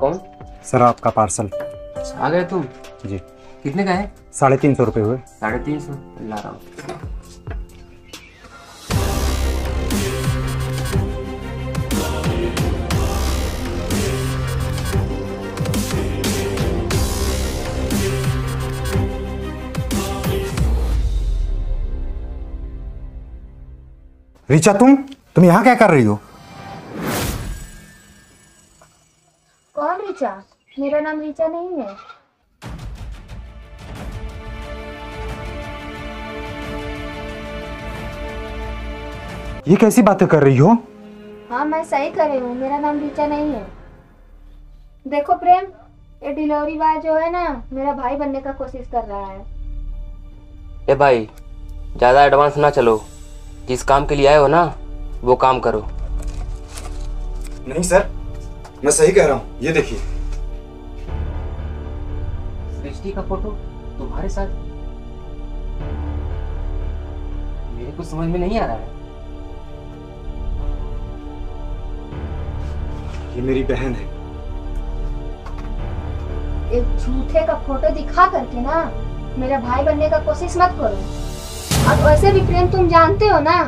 कौन? सर आपका पार्सल। आ गए तुम? जी। कितने का है? साढ़े तीन सौ रुपये हुए। साढ़े तीन सौ? ला रहा हूँ। रिचा तुम? तुम यहाँ क्या कर रही हो? रिचा मेरा नाम रिचा नहीं है। ये कैसी बातें कर रही हो? हाँ मैं सही कर रही हूँ। मेरा नाम रिचा नहीं है। देखो प्रेम ये डिलीवरी बॉय जो है ना मेरा भाई बनने का कोशिश कर रहा है। ए भाई ज़्यादा एडवांस ना चलो। जिस काम के लिए आए हो ना वो काम करो। नहीं सर मैं सही कह रहा हूँ। ये देखिए। सृष्टि का फ़ोटो तुम्हारे साथ? मेरे को समझ में नहीं आ रहा है। ये मेरी बहन है। एक झूठे का फ़ोटो दिखा करके ना मेरा भाई बनने का कोशिश मत करो। और वैसे भी प्रेम तुम जानते हो ना।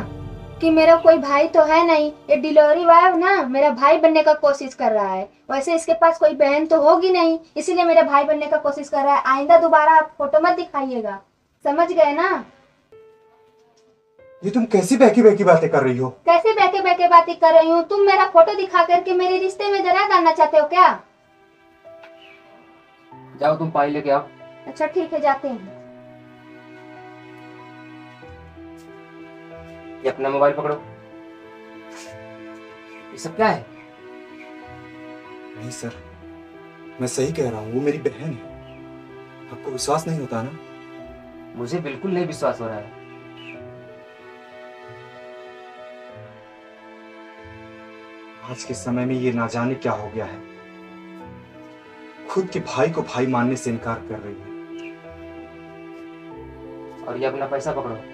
कि मेरा कोई भाई तो है नहीं ये डिलीवरी बॉय ना मेरा भाई बनने का कोशिश कर रहा है। वैसे इसके पास कोई बहन तो होगी नहीं इसीलिए मेरा भाई बनने का कोशिश कर रहा है। आइंदा दोबारा आप फ़ोटो मत दिखाइएगा। समझ गए ना? ये तुम कैसी बहकी बहकी बातें कर रही हो? कैसे बहके बहके बातें कर रही हूँ? तुम मेरा फ़ोटो दिखा करके मेरे रिश्ते में दरार डालना चाहते हो क्या? जाओ तुम पाई लेके आओ। अच्छा ठीक है जाते हैं। अपना मोबाइल पकड़ो। ये सब क्या है? नहीं सर मैं सही कह रहा हूँ वो मेरी बहन है। आपको विश्वास नहीं होता ना? मुझे बिल्कुल नहीं विश्वास हो रहा है। आज के समय में ये ना जाने क्या हो गया है। खुद के भाई को भाई मानने से इनकार कर रही है। और ये अपना पैसा पकड़ो।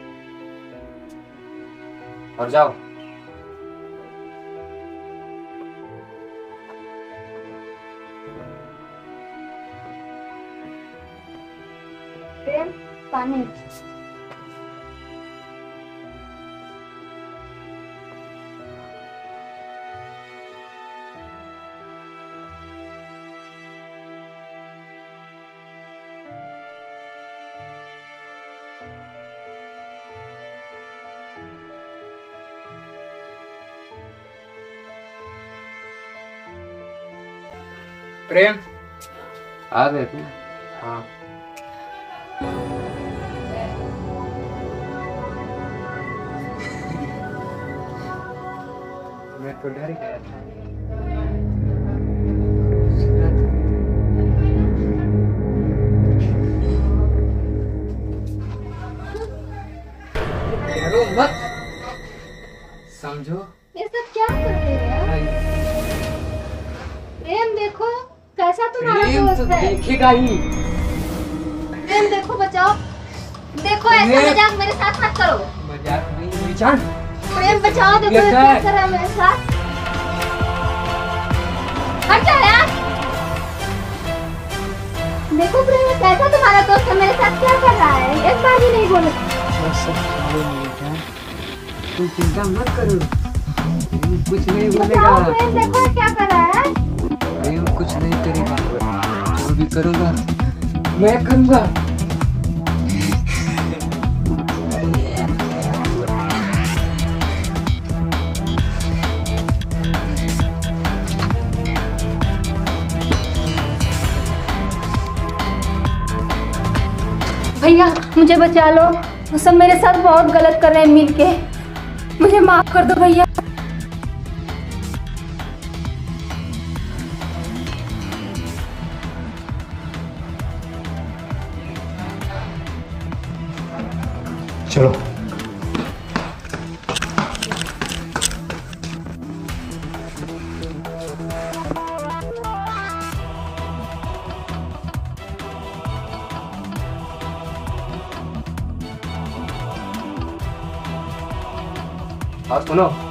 और जाओ। पानी। प्रेम। आ गए तुम हाँ। मैं तो डर गया था। मत। समझो। ये सब क्या कर रहे हो। प्रेम देखो। कैसा तुम्हारा प्रेम तो दोस्त है? देखेगा ही। प्रेम देखो बचाओ। देखो ऐसा। मज़ाक मेरे साथ मत करो। मज़ाक नहीं जान। प्रेम बचाओ देखो कर रहा है मेरे साथ। हट जा यार। देखो प्रेम कैसा तुम्हारा दोस्त है? मेरे साथ क्या कर रहा है? एक बार भी नहीं बोले। तुम चिंता मत करो। कुछ नहीं बोलेगा। देखो क्या कर रहा है प्रेम कुछ नहीं करेगा। जो भी करूँगा मैं करूँगा। भैया मुझे बचा लो। वो सब मेरे साथ बहुत गलत कर रहे हैं मिलके। मुझे माफ़ कर दो भैया। चलो। और सुनो।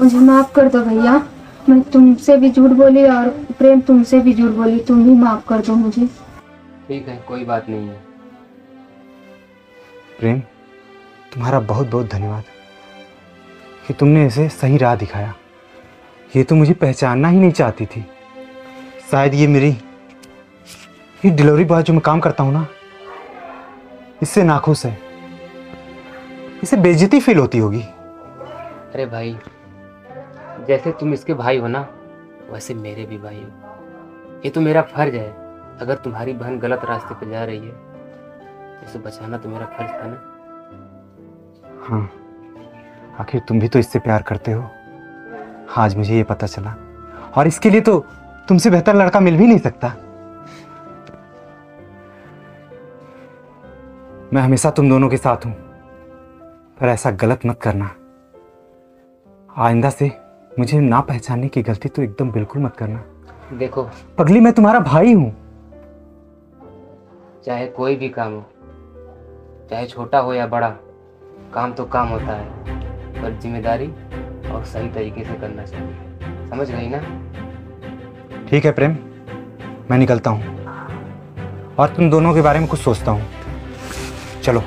मुझे माफ़ कर दो भैया। मैं तुमसे भी झूठ बोली और प्रेम तुमसे भी झूठ बोली। तुम भी माफ़ कर दो मुझे। ठीक है कोई बात नहीं है। प्रेम तुम्हारा बहुत बहुत धन्यवाद कि तुमने इसे सही राह दिखाया। ये तो मुझे पहचानना ही नहीं चाहती थी। शायद ये मेरी ये डिलीवरी बॉय जो मैं काम करता हूँ ना इससे नाखुश है। इसे बेइज्जती फील होती होगी। अरे भाई जैसे तुम इसके भाई हो ना, वैसे मेरे भी भाई हो। ये तो मेरा फ़र्ज़ है। अगर तुम्हारी बहन गलत रास्ते पर जा रही है तो उसे बचाना तो मेरा फ़र्ज़ था ना? हाँ। आखिर तुम भी तो इससे प्यार करते हो। आज मुझे ये पता चला। और इसके लिए तो तुमसे बेहतर लड़का मिल भी नहीं सकता। मैं हमेशा तुम दोनों के साथ हूँ, पर ऐसा गलत मत करना। आइंदा से मुझे ना पहचानने की गलती तो एकदम बिल्कुल मत करना। देखो। पगली मैं तुम्हारा भाई हूँ। चाहे कोई भी काम हो चाहे छोटा हो या बड़ा काम तो काम होता है पर ज़िम्मेदारी और सही तरीके से करना चाहिए। समझ गई ना? ठीक है प्रेम मैं निकलता हूँ और तुम दोनों के बारे में कुछ सोचता हूँ। चलो।